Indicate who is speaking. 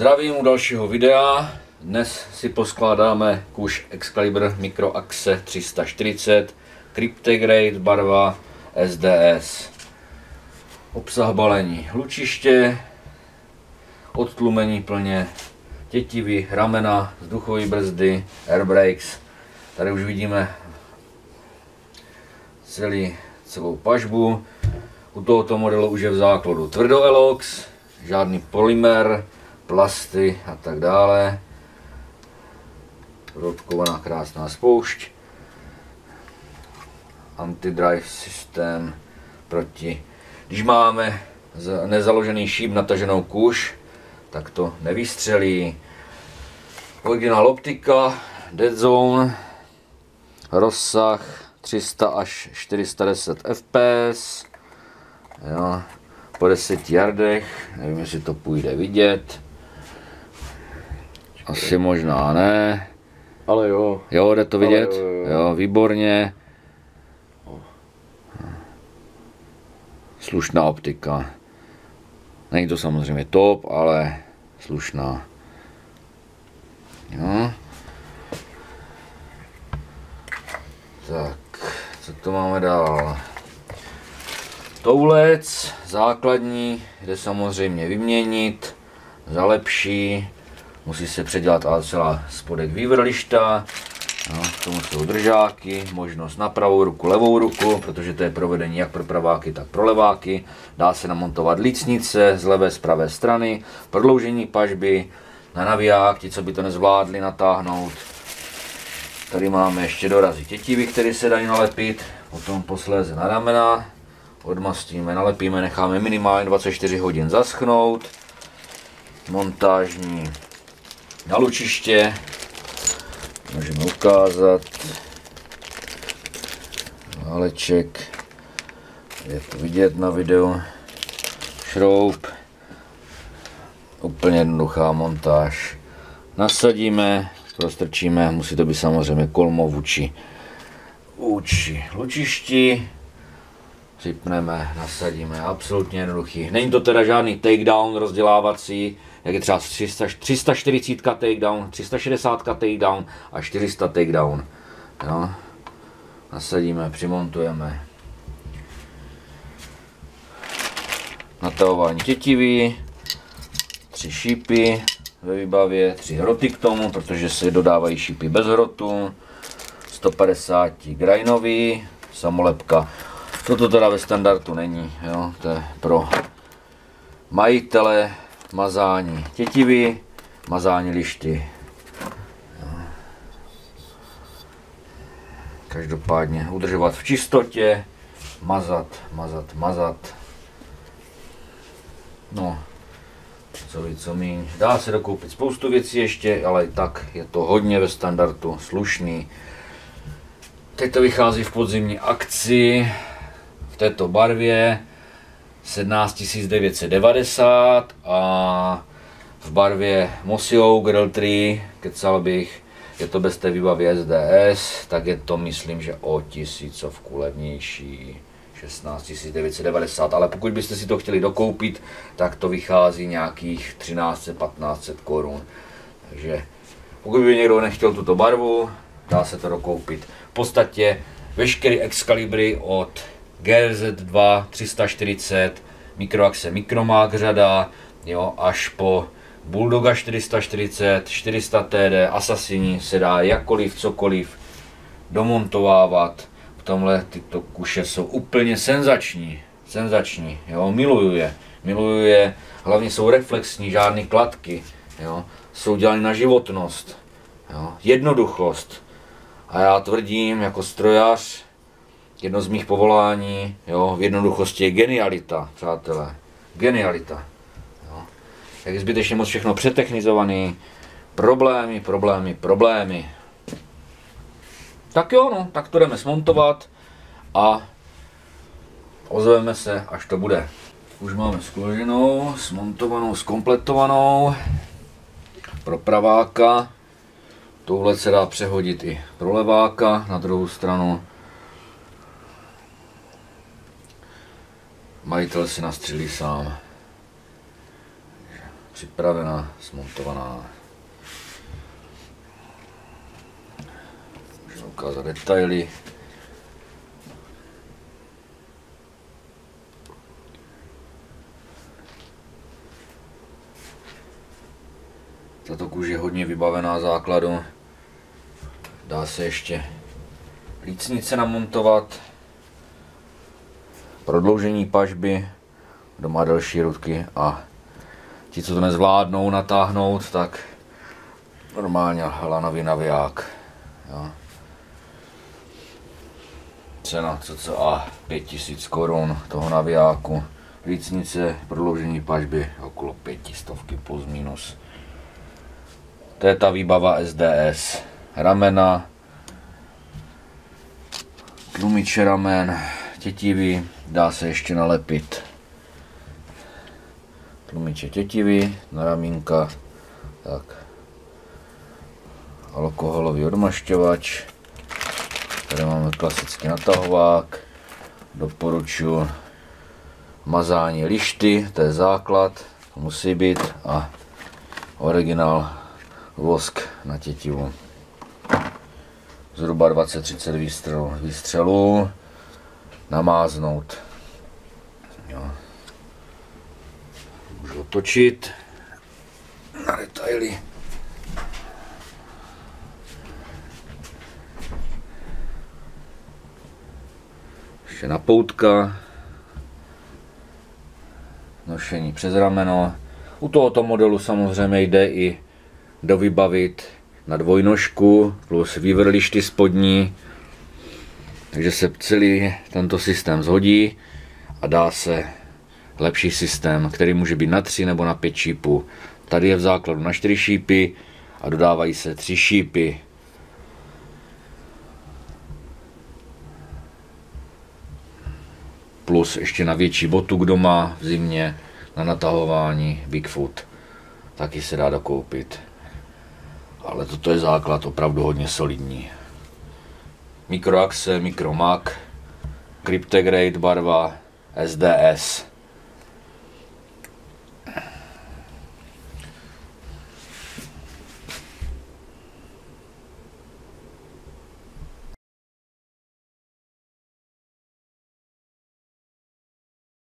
Speaker 1: Zdravím u dalšího videa. Dnes si poskládáme kuš Excalibur Micro Axe 340 Cryptegrade barva SDS. Obsah balení hlučiště, odtlumení plně, tětivy, ramena, vzduchové brzdy, airbrakes. Tady už vidíme celý, celou pažbu. U tohoto modelu už je v základu tvrdoelox, žádný polymer, plasty a tak dále. Rodkovaná krásná spoušť. Anti-drive systém proti. Když máme nezaložený šíp nataženou kuš, tak to nevystřelí. Originál optika, dead zone, rozsah 300 až 410 fps, jo, po 10 yardech, nevím, jestli to půjde vidět. Asi možná ne.
Speaker 2: Ale jo.
Speaker 1: Jo, jde to vidět?
Speaker 2: jo, jo, jo.
Speaker 1: jo, výborně. Slušná optika. Není to samozřejmě top, ale slušná. Jo. Tak, co to máme dál? Toulec základní jde samozřejmě vyměnit, zalepší, musí se předělat ale celá spodek vývrlišta, no, k tomu jsou držáky, možnost na pravou ruku, levou ruku, protože to je provedení jak pro praváky, tak pro leváky. Dá se namontovat lícnice z levé, z pravé strany, prodloužení pažby, na naviják, ti, co by to nezvládli natáhnout. Tady máme ještě dorazy tětivy, které se dají nalepit, potom posléze na ramena, odmastíme, nalepíme, necháme minimálně 24 hodin zaschnout. Montážní na lučiště, můžeme ukázat. Váleček, je to vidět na videu. Šroub, úplně jednoduchá montáž. Nasadíme, prostrčíme, musí to být samozřejmě kolmo vůči, vůči lučišti připneme, nasadíme, absolutně jednoduchý. Není to teda žádný takedown rozdělávací, jak je třeba 300, 340 takedown, 360 takedown a 400 takedown. Jo. Nasadíme, přimontujeme. Natahování tětivy, tři šípy ve výbavě, tři hroty k tomu, protože se dodávají šípy bez hrotu, 150 grainový, samolepka Toto teda ve standardu není, jo? to je pro majitele mazání tětivy, mazání lišty. Každopádně udržovat v čistotě, mazat, mazat, mazat. No, co víc, co míň. Dá se dokoupit spoustu věcí ještě, ale i tak je to hodně ve standardu, slušný. Teď to vychází v podzimní akci, této barvě 17 990 a v barvě Mosio Grill 3, kecal bych, je to bez té výbavy SDS, tak je to myslím, že o tisícovku levnější. 16 990, ale pokud byste si to chtěli dokoupit, tak to vychází nějakých 1300-1500 korun. Takže pokud by někdo nechtěl tuto barvu, dá se to dokoupit. V podstatě veškerý Excalibry od GRZ2 340, mikroaxe Micromag řada, jo, až po Bulldoga 440, 400 TD, Assassini se dá jakkoliv, cokoliv domontovávat. V tomhle tyto kuše jsou úplně senzační, senzační, jo, miluju je, miluju je, hlavně jsou reflexní, žádné kladky, jo, jsou dělané na životnost, jo, jednoduchost. A já tvrdím jako strojař, jedno z mých povolání, jo, v jednoduchosti je genialita, přátelé. Genialita. Jo. Jak je zbytečně moc všechno přetechnizovaný, problémy, problémy, problémy. Tak jo, no, tak to jdeme smontovat a ozveme se, až to bude. Už máme skloženou, smontovanou, skompletovanou pro praváka. Tohle se dá přehodit i pro leváka na druhou stranu. Majitel si nastřelí sám. připravená, smontovaná. Můžeme ukázat detaily. Tato kůže je hodně vybavená základu. Dá se ještě lícnice namontovat, prodloužení pažby, doma další rudky a ti, co to nezvládnou natáhnout, tak normálně lanový naviják. Jo. Cena cca 5000 korun toho navijáku. Lícnice, prodloužení pažby okolo 500 plus minus. To je ta výbava SDS. Ramena, tlumiče ramen, tětivý, dá se ještě nalepit. Tlumiče tětivý na ramínka, tak. Alkoholový odmašťovač, tady máme klasický natahovák, doporučuji mazání lišty, to je základ, to musí být a originál vosk na tětivu. Zhruba 20-30 výstřelů, výstřelů namáznout. Jo. Můžu otočit na detaily. Ještě na poutka. Nošení přes rameno. U tohoto modelu samozřejmě jde i dovybavit na dvojnožku plus vývrlišty spodní. Takže se celý tento systém zhodí a dá se lepší systém, který může být na 3 nebo na 5 šípů. Tady je v základu na 4 šípy a dodávají se 3 šípy. Plus ještě na větší botu, doma v zimě, na natahování Bigfoot. Taky se dá dokoupit. Ale toto je základ opravdu hodně solidní. Mikroaxe, Mikromak, Cryptegrade barva, SDS.